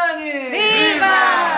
Viva! Viva!